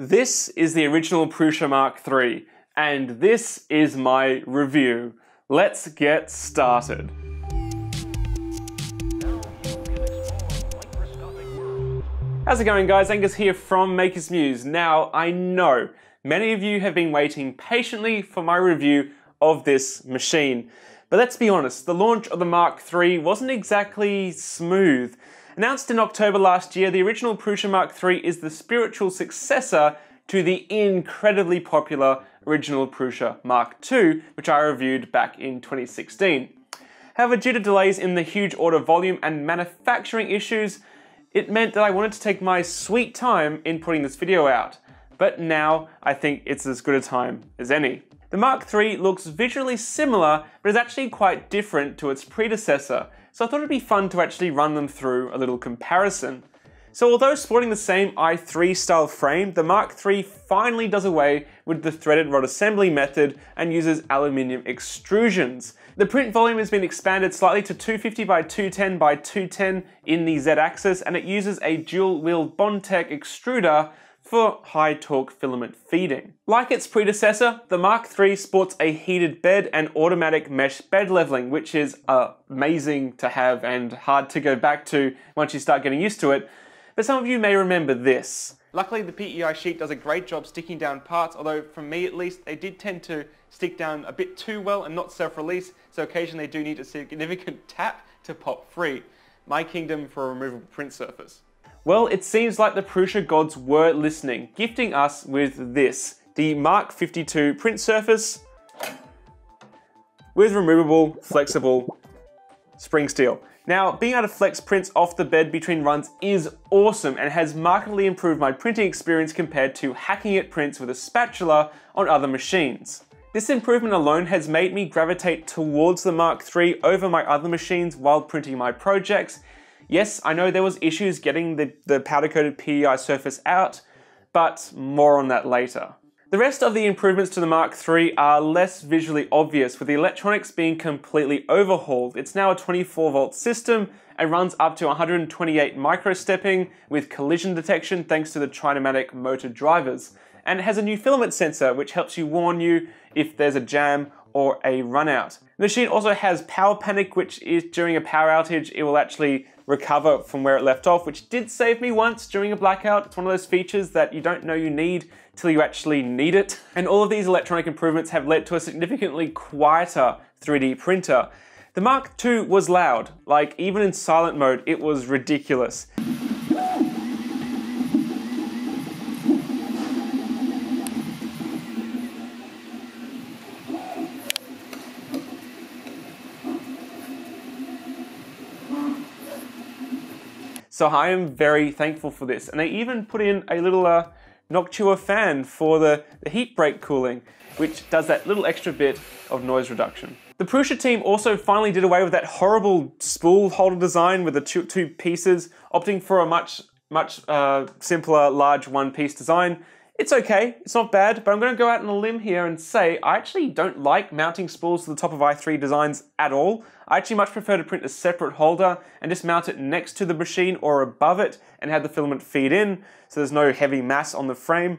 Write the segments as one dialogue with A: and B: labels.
A: This is the original Prusa Mark III, and this is my review. Let's get started. How's it going guys? Angus here from Makers Muse. Now, I know many of you have been waiting patiently for my review of this machine. But let's be honest, the launch of the Mark III wasn't exactly smooth. Announced in October last year, the original Prusa Mark III is the spiritual successor to the incredibly popular original Prusa Mark II, which I reviewed back in 2016. However, due to delays in the huge order volume and manufacturing issues, it meant that I wanted to take my sweet time in putting this video out. But now I think it's as good a time as any. The Mark III looks visually similar, but is actually quite different to its predecessor, so I thought it'd be fun to actually run them through a little comparison. So although sporting the same i3 style frame, the Mark III finally does away with the threaded rod assembly method and uses aluminium extrusions. The print volume has been expanded slightly to 250 by 210 by 210 in the Z-axis and it uses a dual wheel Bondtech extruder for high torque filament feeding. Like its predecessor, the Mark III sports a heated bed and automatic mesh bed leveling, which is amazing to have and hard to go back to once you start getting used to it. But some of you may remember this. Luckily, the PEI sheet does a great job sticking down parts, although for me at least, they did tend to stick down a bit too well and not self-release, so occasionally they do need a significant tap to pop free. My kingdom for a removable print surface. Well, it seems like the Prusa gods were listening, gifting us with this, the Mark 52 print surface with removable, flexible spring steel. Now, being able to flex prints off the bed between runs is awesome and has markedly improved my printing experience compared to hacking at prints with a spatula on other machines. This improvement alone has made me gravitate towards the Mark III over my other machines while printing my projects Yes, I know there was issues getting the, the powder-coated PEI surface out, but more on that later. The rest of the improvements to the Mark III are less visually obvious, with the electronics being completely overhauled. It's now a 24 volt system and runs up to 128 microstepping with collision detection thanks to the Trinamic motor drivers. And it has a new filament sensor which helps you warn you if there's a jam or a run out. The machine also has power panic, which is during a power outage, it will actually recover from where it left off, which did save me once during a blackout. It's one of those features that you don't know you need till you actually need it. And all of these electronic improvements have led to a significantly quieter 3D printer. The Mark II was loud, like even in silent mode, it was ridiculous. So I am very thankful for this. And they even put in a little uh, Noctua fan for the, the heat break cooling, which does that little extra bit of noise reduction. The Prusa team also finally did away with that horrible spool holder design with the two, two pieces, opting for a much, much uh, simpler, large one-piece design it's okay, it's not bad, but I'm going to go out on a limb here and say I actually don't like mounting spools to the top of i3 designs at all. I actually much prefer to print a separate holder and just mount it next to the machine or above it and have the filament feed in so there's no heavy mass on the frame.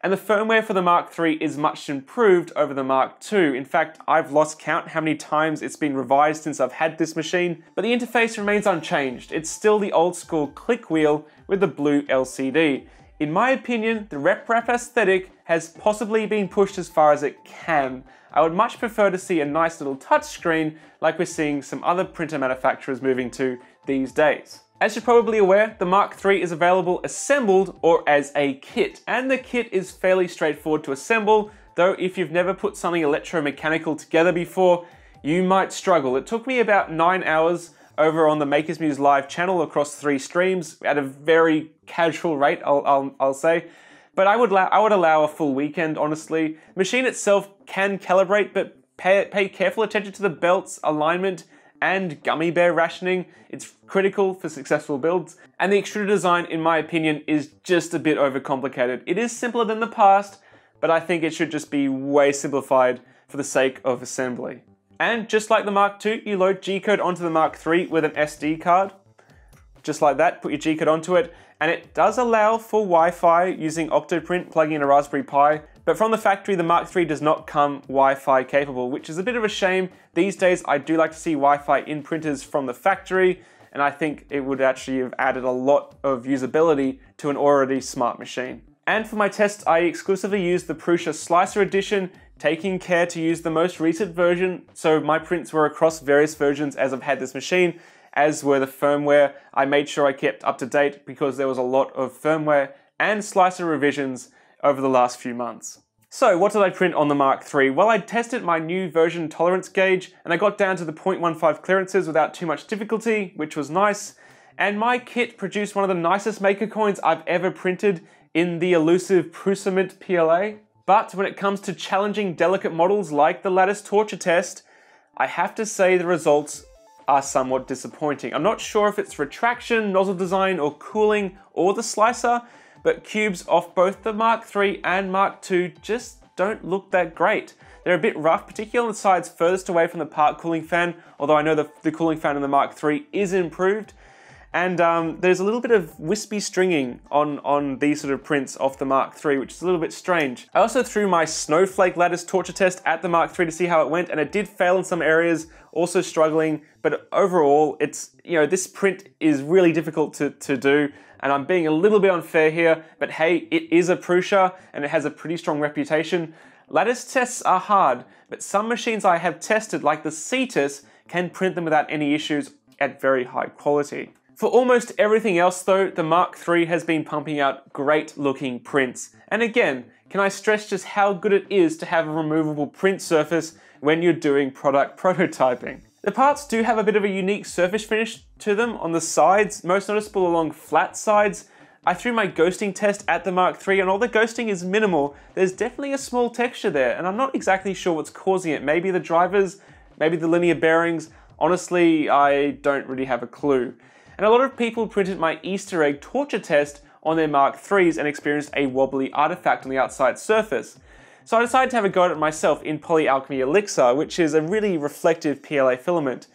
A: And the firmware for the Mark III is much improved over the Mark II. In fact, I've lost count how many times it's been revised since I've had this machine, but the interface remains unchanged. It's still the old school click wheel with the blue LCD. In my opinion, the RepRap aesthetic has possibly been pushed as far as it can. I would much prefer to see a nice little touchscreen like we're seeing some other printer manufacturers moving to these days. As you're probably aware, the Mark III is available assembled or as a kit, and the kit is fairly straightforward to assemble, though if you've never put something electromechanical together before, you might struggle. It took me about nine hours over on the Makers Muse live channel across three streams at a very casual rate, I'll, I'll, I'll say. But I would, I would allow a full weekend, honestly. Machine itself can calibrate, but pay, pay careful attention to the belts, alignment, and gummy bear rationing. It's critical for successful builds. And the extruder design, in my opinion, is just a bit overcomplicated. It is simpler than the past, but I think it should just be way simplified for the sake of assembly. And just like the Mark II, you load G-code onto the Mark III with an SD card. Just like that, put your G-code onto it, and it does allow for Wi-Fi using Octoprint plugging in a Raspberry Pi, but from the factory the Mark III does not come Wi-Fi capable, which is a bit of a shame. These days I do like to see Wi-Fi in printers from the factory, and I think it would actually have added a lot of usability to an already smart machine. And for my tests, I exclusively used the Prusa Slicer Edition, taking care to use the most recent version, so my prints were across various versions as I've had this machine, as were the firmware. I made sure I kept up to date because there was a lot of firmware and slicer revisions over the last few months. So what did I print on the Mark III? Well, I tested my new version tolerance gauge and I got down to the 0.15 clearances without too much difficulty, which was nice. And my kit produced one of the nicest maker coins I've ever printed in the elusive Prusament PLA. But when it comes to challenging delicate models like the Lattice Torture test, I have to say the results are somewhat disappointing. I'm not sure if it's retraction, nozzle design, or cooling, or the slicer, but cubes off both the Mark III and Mark II just don't look that great. They're a bit rough, particularly on the sides furthest away from the part cooling fan, although I know the, the cooling fan in the Mark III is improved. And um, there's a little bit of wispy stringing on, on these sort of prints off the Mark III, which is a little bit strange. I also threw my snowflake lattice torture test at the Mark III to see how it went, and it did fail in some areas, also struggling, but overall, it's, you know, this print is really difficult to, to do and I'm being a little bit unfair here, but hey, it is a Prusa and it has a pretty strong reputation. Lattice tests are hard, but some machines I have tested, like the Cetus, can print them without any issues at very high quality. For almost everything else though, the Mark III has been pumping out great looking prints. And again, can I stress just how good it is to have a removable print surface when you're doing product prototyping? The parts do have a bit of a unique surface finish to them on the sides, most noticeable along flat sides. I threw my ghosting test at the Mark III and all the ghosting is minimal, there's definitely a small texture there and I'm not exactly sure what's causing it. Maybe the drivers, maybe the linear bearings. Honestly, I don't really have a clue. And a lot of people printed my Easter egg torture test on their Mark IIIs and experienced a wobbly artifact on the outside surface. So I decided to have a go at it myself in Polyalchemy Elixir, which is a really reflective PLA filament.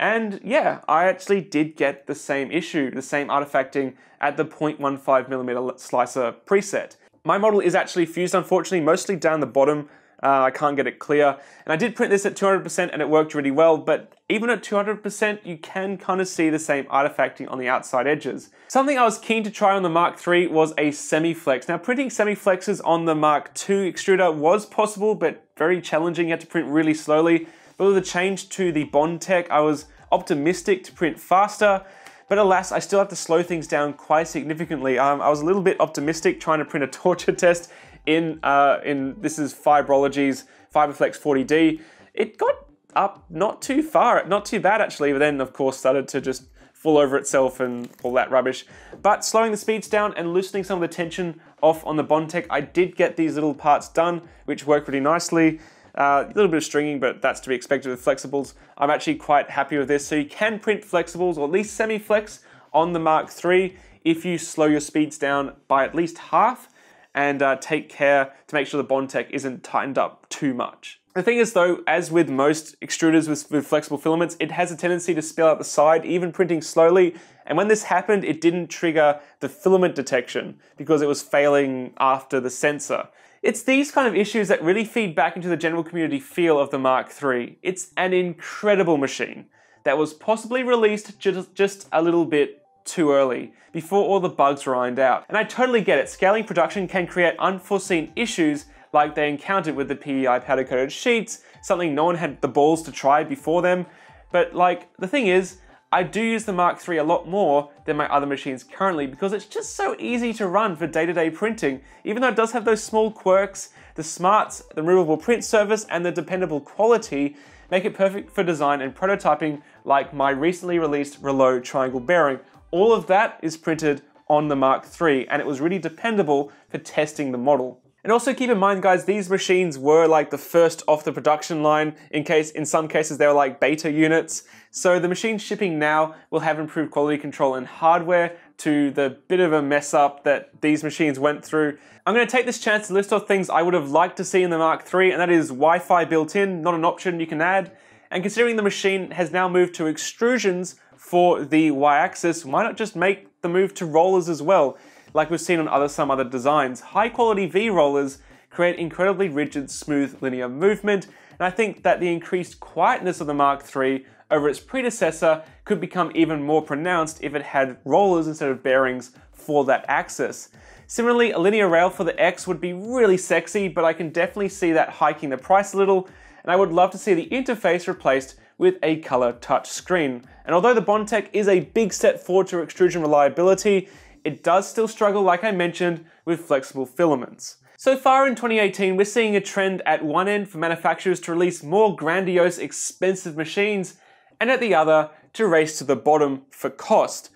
A: And yeah, I actually did get the same issue, the same artifacting at the 0.15mm slicer preset. My model is actually fused, unfortunately, mostly down the bottom uh, I can't get it clear. And I did print this at 200% and it worked really well, but even at 200%, you can kind of see the same artifacting on the outside edges. Something I was keen to try on the Mark III was a semi-flex. Now printing semi-flexes on the Mark II extruder was possible, but very challenging. You had to print really slowly. But with the change to the Bondtech, I was optimistic to print faster. But alas, I still have to slow things down quite significantly. Um, I was a little bit optimistic trying to print a torture test in, uh, in this is Fiberlogy's Fiberflex 40D. It got up not too far, not too bad actually, but then of course started to just fall over itself and all that rubbish. But slowing the speeds down and loosening some of the tension off on the Bondtech, I did get these little parts done, which work pretty nicely. Uh, a little bit of stringing, but that's to be expected with flexibles. I'm actually quite happy with this. So you can print flexibles, or at least semi-flex, on the Mark III if you slow your speeds down by at least half and uh, take care to make sure the Bondtech isn't tightened up too much. The thing is though, as with most extruders with, with, flexible filaments, it has a tendency to spill out the side, even printing slowly. And when this happened, it didn't trigger the filament detection because it was failing after the sensor. It's these kind of issues that really feed back into the general community feel of the Mark III. It's an incredible machine that was possibly released just, just a little bit too early, before all the bugs were ironed out. And I totally get it, scaling production can create unforeseen issues like they encountered with the PEI powder coated sheets, something no one had the balls to try before them. But like, the thing is, I do use the Mark III a lot more than my other machines currently because it's just so easy to run for day-to-day -day printing. Even though it does have those small quirks, the smarts, the removable print service, and the dependable quality make it perfect for design and prototyping like my recently released Reuleaux triangle bearing, all of that is printed on the Mark III and it was really dependable for testing the model. And also keep in mind guys, these machines were like the first off the production line in case, in some cases they were like beta units. So the machine shipping now will have improved quality control and hardware to the bit of a mess up that these machines went through. I'm going to take this chance to list off things I would have liked to see in the Mark III, and that is Wi-Fi built in, not an option you can add. And considering the machine has now moved to extrusions for the y-axis, why not just make the move to rollers as well, like we've seen on other some other designs. High quality V rollers create incredibly rigid, smooth linear movement, and I think that the increased quietness of the Mark III over its predecessor could become even more pronounced if it had rollers instead of bearings for that axis. Similarly, a linear rail for the X would be really sexy, but I can definitely see that hiking the price a little, and I would love to see the interface replaced with a color touch screen. And although the Bondtech is a big step forward to extrusion reliability, it does still struggle, like I mentioned, with flexible filaments. So far in 2018, we're seeing a trend at one end for manufacturers to release more grandiose, expensive machines, and at the other, to race to the bottom for cost.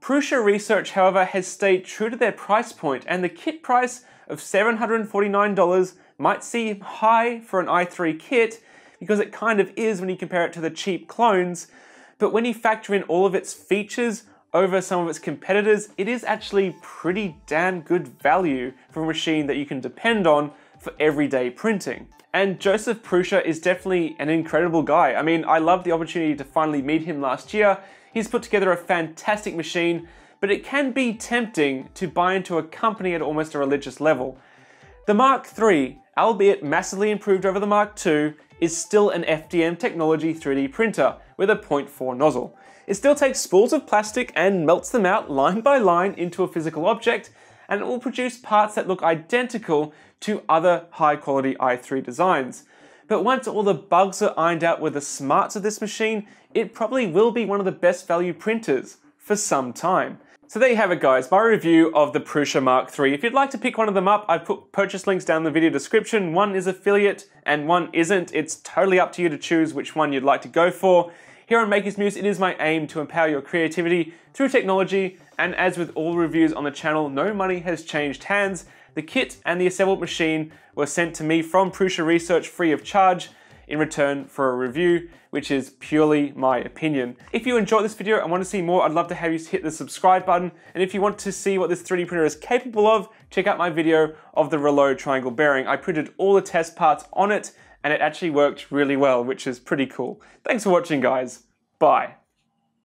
A: Prusa Research, however, has stayed true to their price point, and the kit price of $749 might seem high for an i3 kit because it kind of is when you compare it to the cheap clones, but when you factor in all of its features over some of its competitors, it is actually pretty damn good value for a machine that you can depend on for everyday printing. And Josef Prusa is definitely an incredible guy. I mean, I loved the opportunity to finally meet him last year. He's put together a fantastic machine, but it can be tempting to buy into a company at almost a religious level. The Mark III, albeit massively improved over the Mark II, is still an FDM technology 3D printer with a 0.4 nozzle. It still takes spools of plastic and melts them out line by line into a physical object, and it will produce parts that look identical to other high quality i3 designs. But once all the bugs are ironed out with the smarts of this machine, it probably will be one of the best value printers for some time. So there you have it guys, my review of the Prusa Mark III. If you'd like to pick one of them up, I've put purchase links down in the video description. One is affiliate and one isn't. It's totally up to you to choose which one you'd like to go for. Here on Makers Muse, it is my aim to empower your creativity through technology, and as with all reviews on the channel, no money has changed hands. The kit and the assembled machine were sent to me from Prusa Research free of charge in return for a review, which is purely my opinion. If you enjoyed this video and want to see more, I'd love to have you hit the subscribe button. And if you want to see what this 3D printer is capable of, check out my video of the Reuleaux triangle bearing. I printed all the test parts on it and it actually worked really well, which is pretty cool. Thanks for watching, guys. Bye.